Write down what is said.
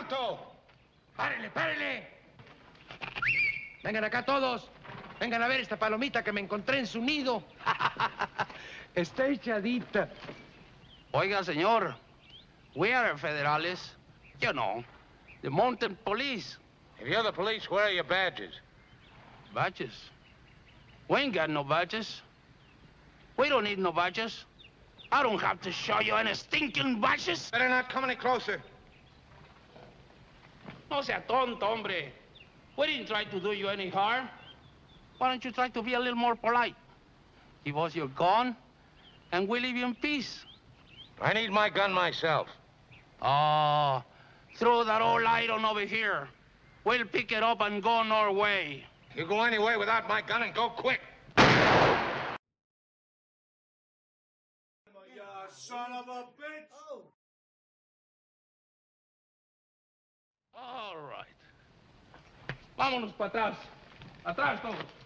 ¡Alto! ¡Párenle, párenle! Vengan acá todos. Vengan a ver esta palomita que me encontré en su nido. Está echadita. Oiga, señor, we are federales. You know, the mountain police. If you're the police, where are your badges? Badges? We ain't got no badges. We don't need no badges. I don't have to show you any stinking badges. Better not come any closer. No sea tonto, hombre. We didn't try to do you any harm. Why don't you try to be a little more polite? Give us your gun, and we leave you in peace. I need my gun myself. Oh, throw that old iron over here. We'll pick it up and go on our way. You go anywhere without my gun and go quick. Oh, son of a bitch! Oh. All right. Vámonos para atrás. Atrás todos.